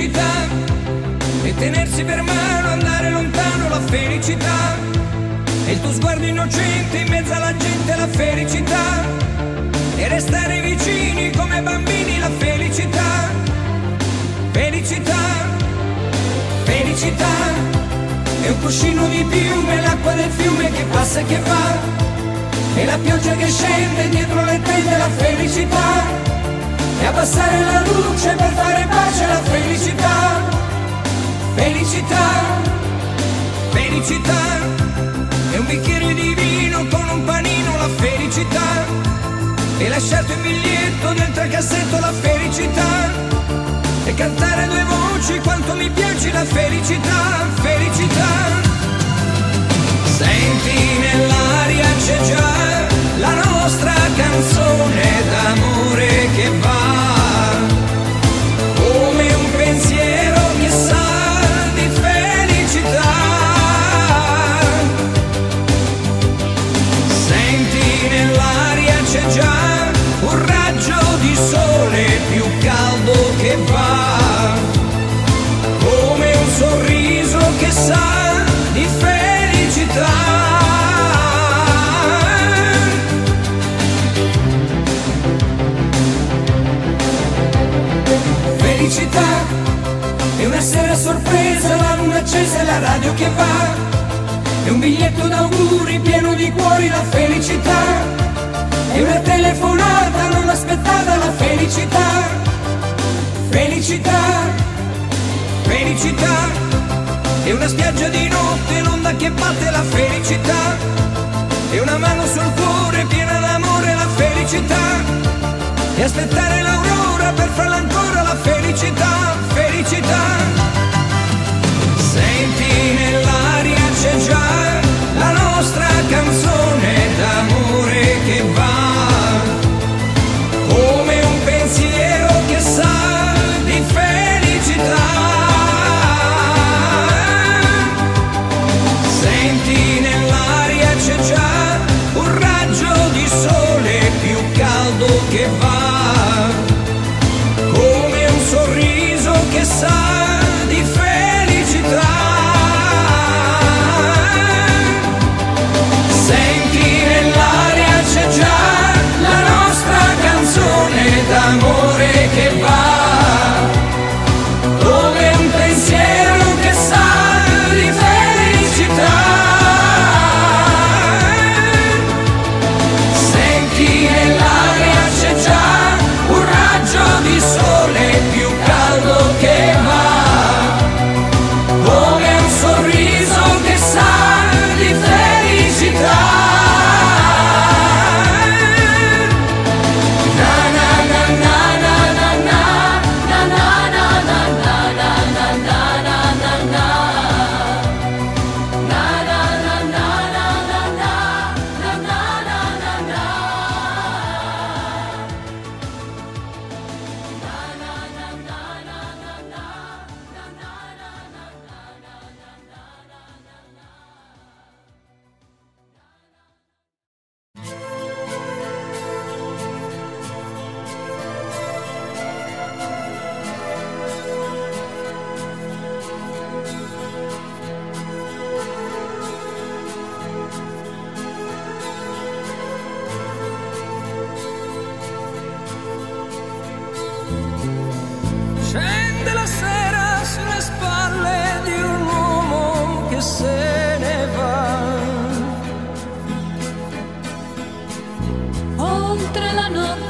felicità. E tenersi per mano, andare lontano la felicità. E il tuo sguardo innocente in mezzo alla gente la felicità. E restare vicini come bambini la felicità. Felicità felicità. È un cuscino di piume l'acqua del fiume che passa e che va. E la pioggia che scende dietro le tende la felicità e abbassare la luce per fare pace alla felicità. Felicità felicità. È un bicchiere di vino con un panino la felicità. E lasciarti un biglietto dentro il cassetto la felicità. E cantare due voci quanto mi piace la felicità felicità. Senti nell'aria c'è già la nostra canzone d'amore che va radio che va. È un biglietto d'auguri pieno di cuori la felicità. È una telefonata non aspettata la felicità. Felicità, felicità. È una spiaggia di notte, l'onda che batte la felicità. È una mano sul cuore piena d'amore la felicità. E aspettare l'aurora per farla ancora la felicità, felicità. Senti nell'aria c'è già la nostra canzone d'amore che va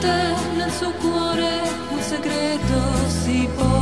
notte nel suo cuore un segreto si porterà.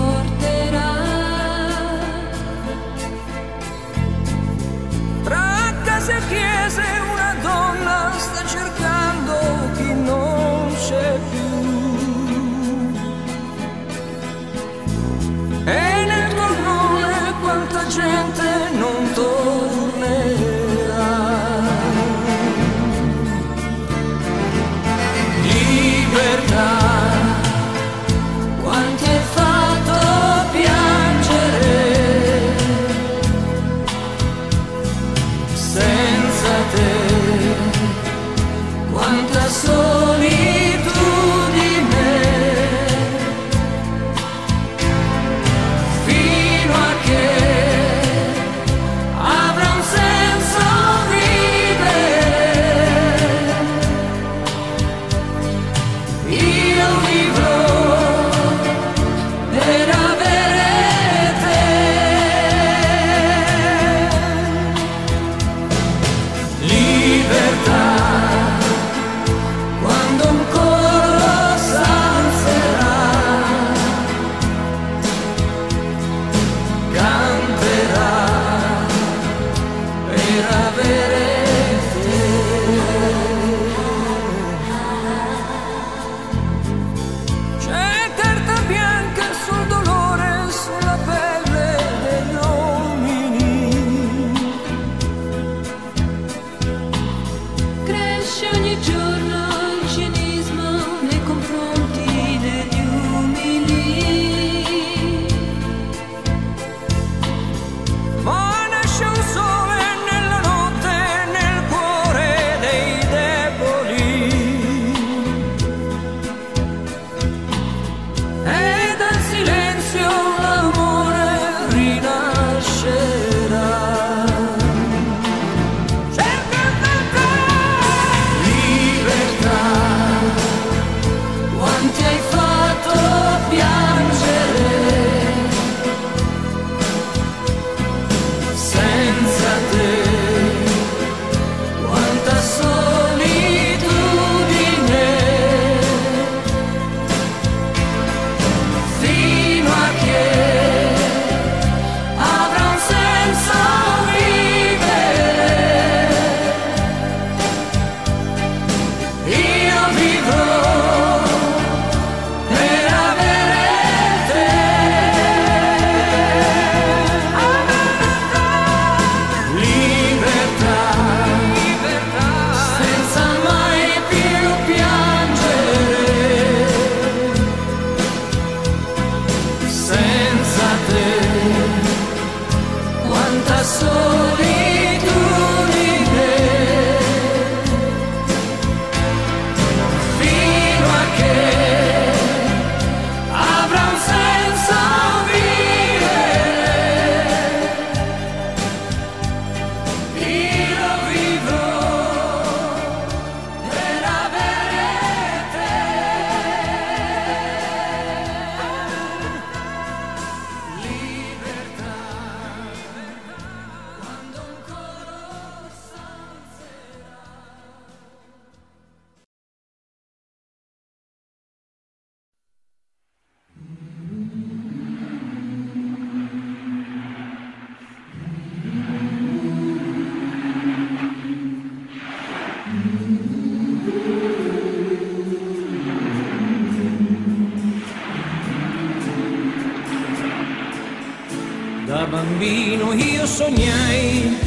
Bambino io sognai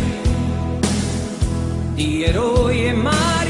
di eroi e marinai.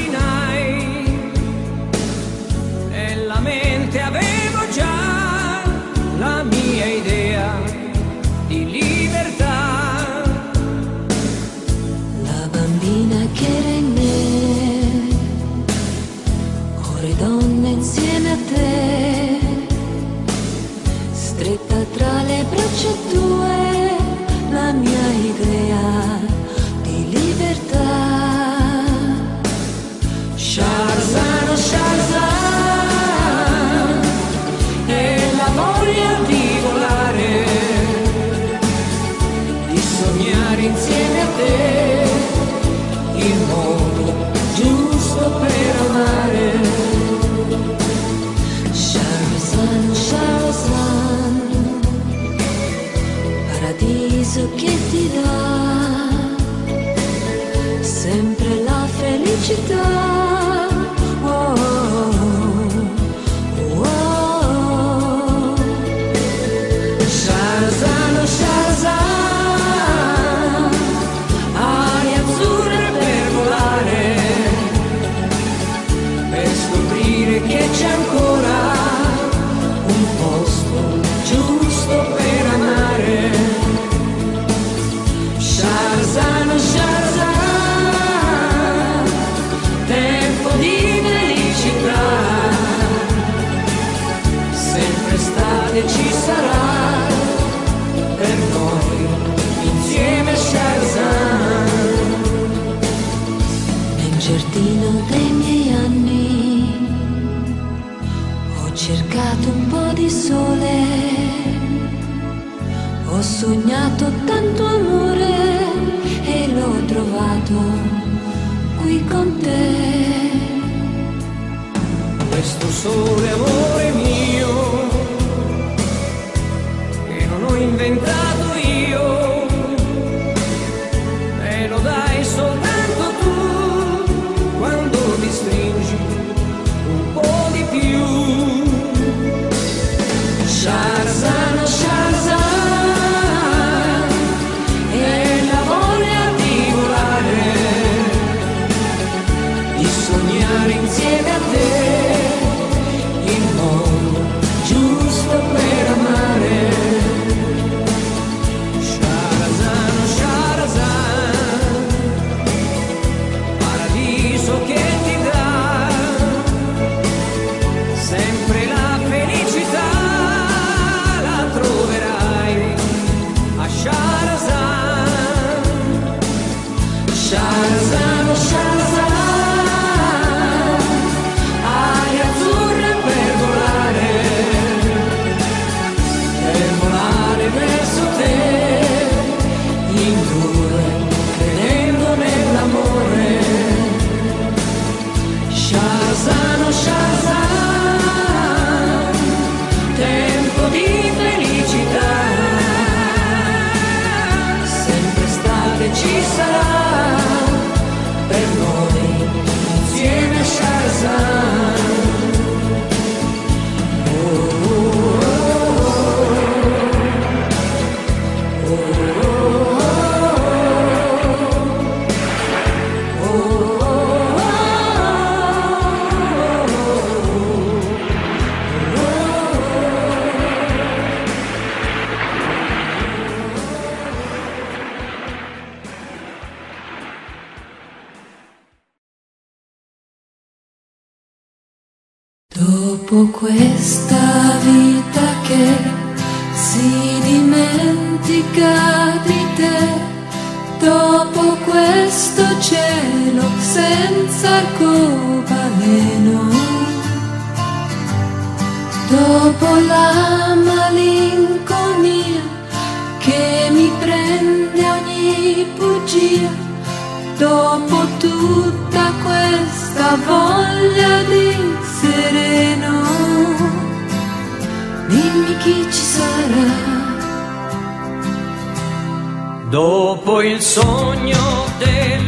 dimentica di te. Dopo questo cielo senza arcobaleno dopo la malinconia che mi prende ogni bugia. Dopo tutta questa voglia di sereno. Dimmi chi ci sarà. Dopo il sogno del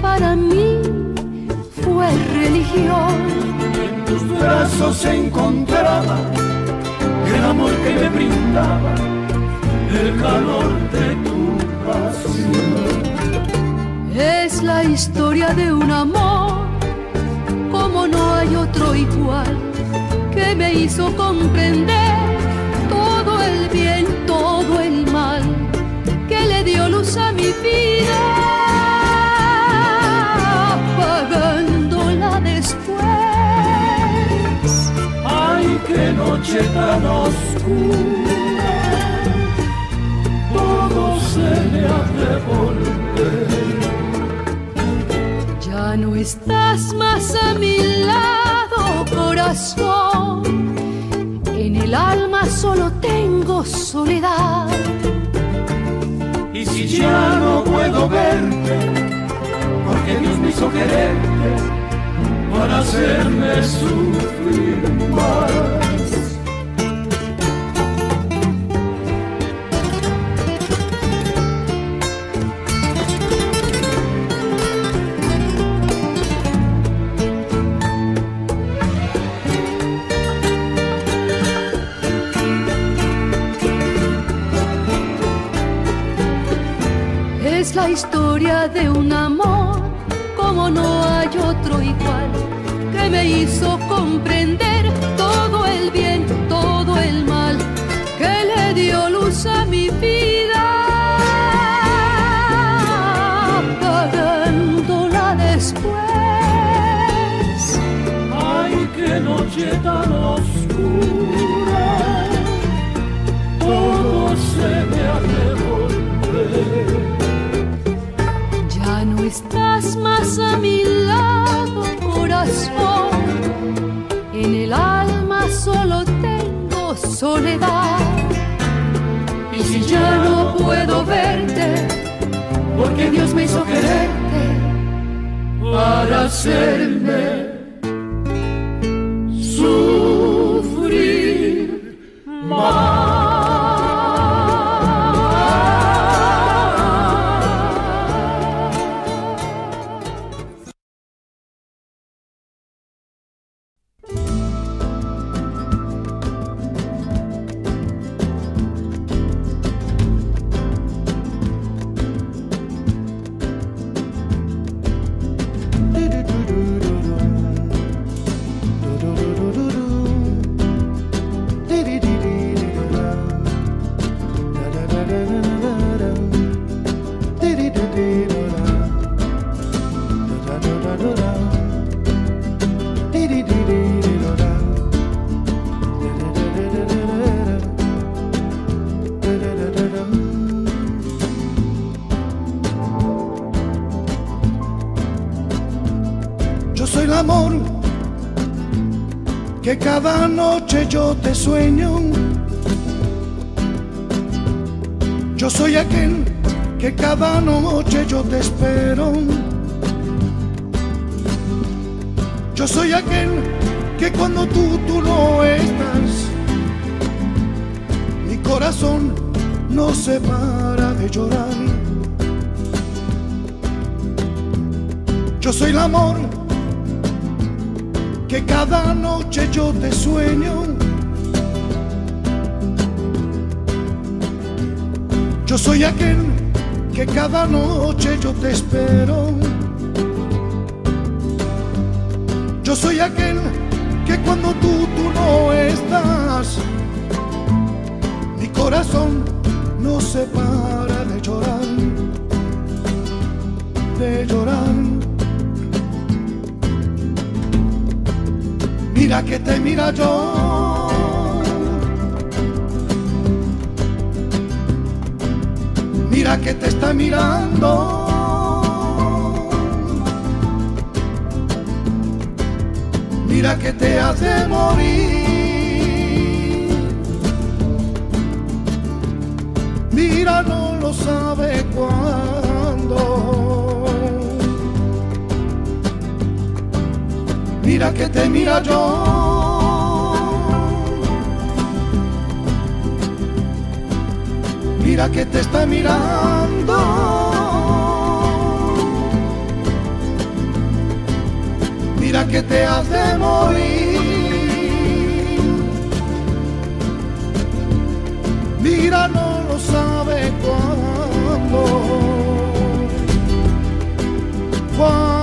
para mí fue religión. En Tus brazos se encontraban, el amor que me brindaba, el calor de tu pasión. Es la historia de un amor, como no hay otro igual, que me hizo comprender todo el bien, todo el mal, que le dio luz a mi vida. noche tan oscura, todo se me ha de volver. Ya no estás más a mi lado, corazón. En el alma solo tengo soledad. Y si ya no puedo verte, porque Dios me hizo quererte para hacerme sufrir más. La historia de un amor como no hay otro igual que me hizo comprender todo el bien, todo el mal que le dio luz a mi vida. Pagándola después. Ay, qué noche tan oscura. A mi lado, corazón. En el alma solo tengo soledad. Y si ya no puedo verte, porque Dios me hizo quererte para hacerme yo te sueño. Yo soy aquel que cada noche yo te espero. Yo soy aquel que cuando tú, tú no estás, mi corazón no se para de llorar. Yo soy el amor que cada noche yo te sueño. Yo soy aquel que cada noche yo te espero. Yo soy aquel que cuando tú, tú no estás, mi corazón no se para de llorar, de llorar. mira que te mira yo. Mira que te está mirando. Mira que te hace morir. Mira, no lo sabe cuándo. mira que te mira yo. Mira que te está mirando. Mira que te hace morir. Mira, no lo sabe. ¿Cuándo?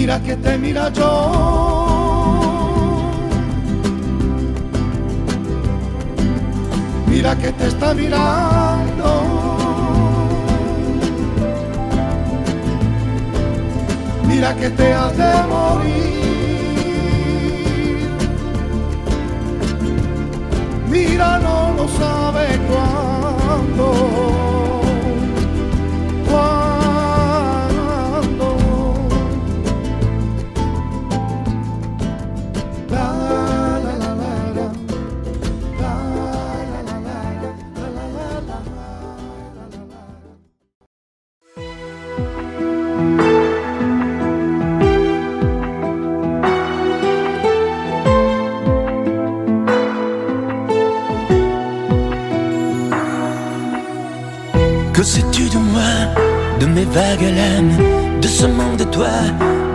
Mira que te mira yo. Mira que te está mirando. Mira que te hace morir. Mira, no lo sabe. Cuándo. De mes vagues l'âme, de ce monde de toi,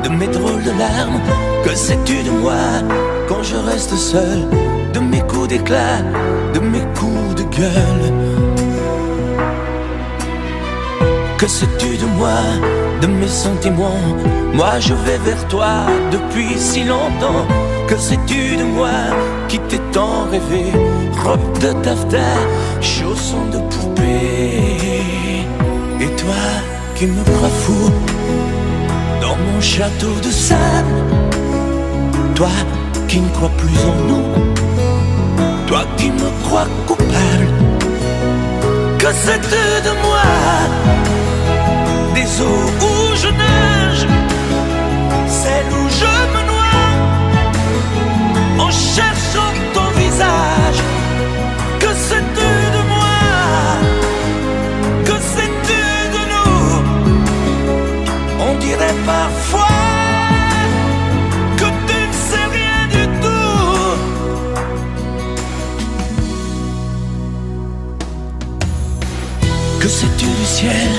de mes drôles de larmes. Que sais-tu de moi quand je reste seul, de mes coups d'éclat, de mes coups de gueule? Que sais-tu de moi, de mes sentiments? Moi je vais vers toi depuis si longtemps. Que sais-tu de moi qui t'ai tant rêvé? Robe de taffetas, chaussons de poupée qui me crois fou. Dans mon château de sable Toi qui ne crois plus en nous Toi qui me crois coupable Que sais-tu de moi. Des eaux où je nage, celles où je me noie, en cherchant parfois que tu ne sais rien du tout. Que sais-tu du ciel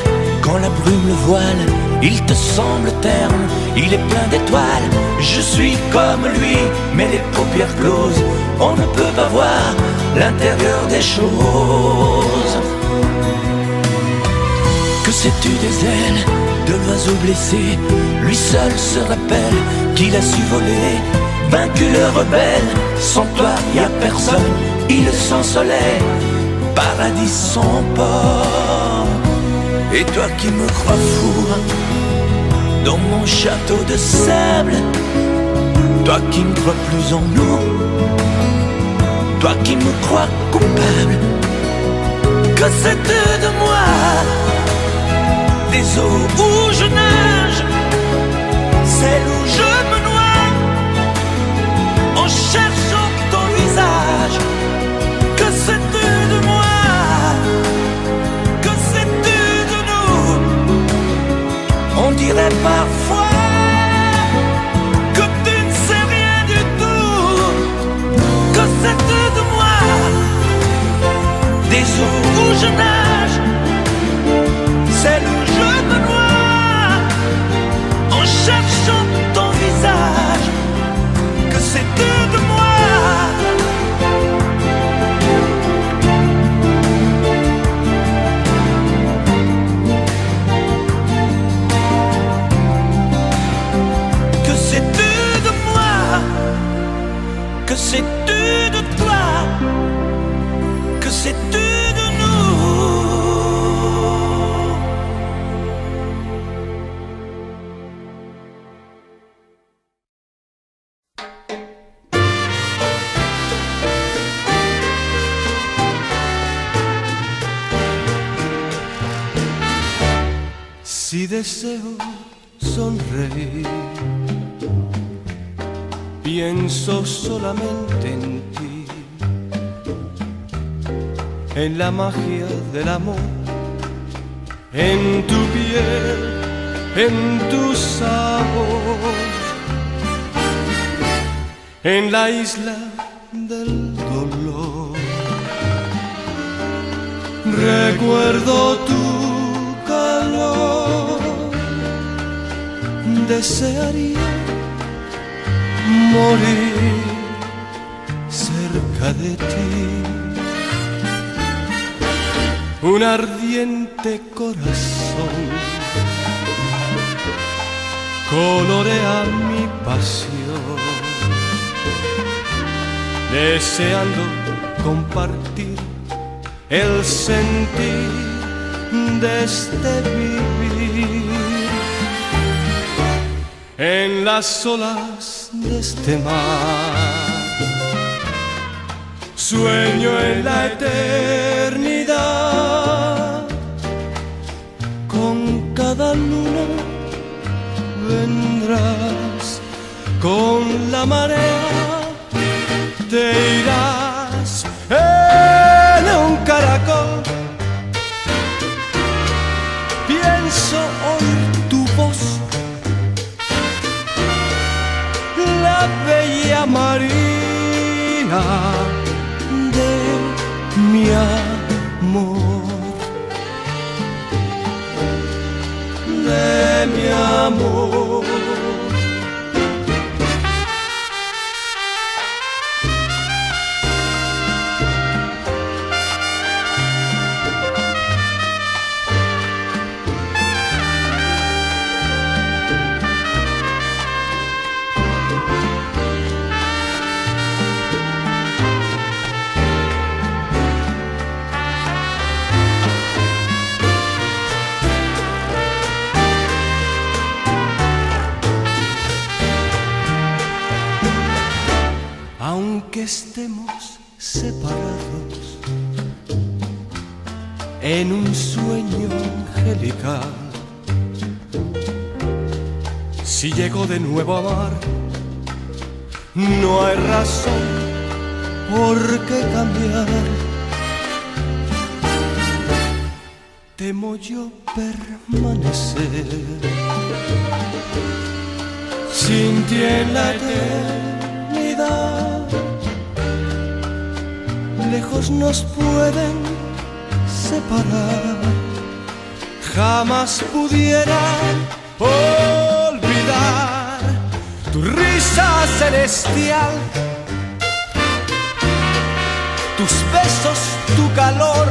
quand la brume le voile? Il te semble terne, il est plein d'étoiles. Je suis comme lui, mais les paupières closes. On ne peut pas voir l'intérieur des choses. Que sais-tu des ailes blessé Lui seul se rappelle qu'il a su voler. Vaincu le rebelle, sans toi y a personne. Il soleil, paradis sans port. Et toi qui me crois fou dans mon château de sable, toi qui ne crois plus en nous, toi qui me crois coupable, que sais-tu de moi Des eaux où je nage, celles où je me noie, en cherchant ton visage, que sais-tu de moi? Que sais-tu de nous? On dirait parfois que tu ne sais rien du tout. Que sais-tu de moi? Des eaux où je nage, Que sais-tu de toi? Que sais-tu de nous? Si deseo sonreír. Pienso solamente en ti, en la magia del amor, en tu piel, en tu sabor, en la isla del dolor. Recuerdo tu calor, desearía morir cerca de ti. Un ardiente corazón colorea mi pasión, deseando compartir el sentir de este vivir en las olas este mar. Sueño en la eternidad, con cada luna vendrás, con la marea te irás lejos nos pueden separar. Jamás pudiera olvidar tu risa celestial, tus besos, tu calor,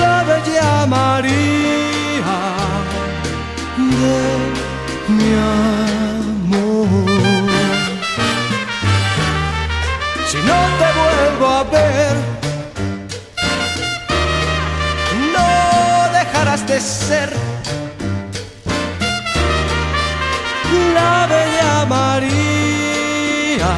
la bella María ser la bella María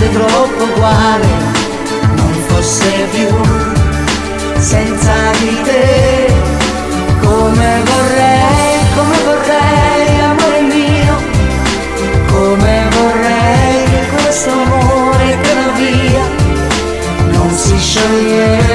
fosse troppo uguale, non fosse più senza di te, come vorrei, come vorrei, amore mio, come vorrei che questo amore però via non si sciogliesse.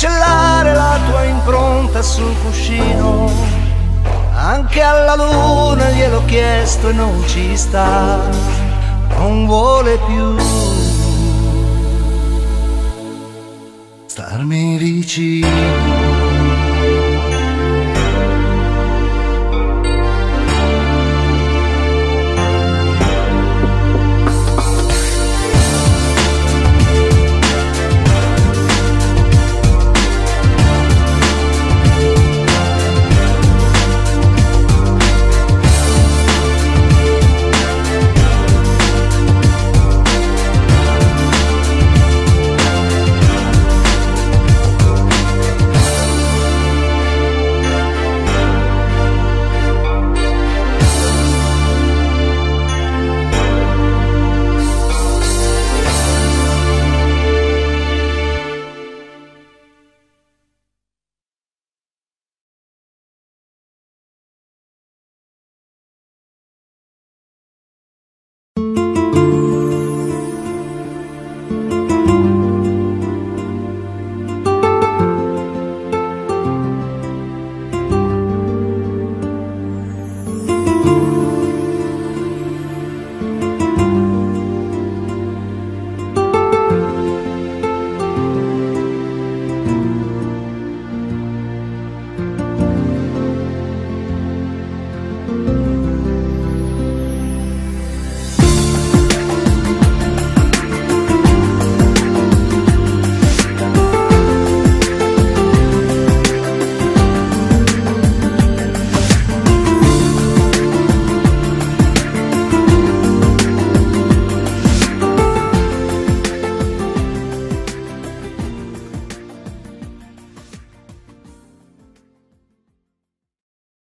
cancellare la tua impronta sul cuscino. Anche alla luna gliel'ho chiesto e non ci sta, non vuole più starmi vicino.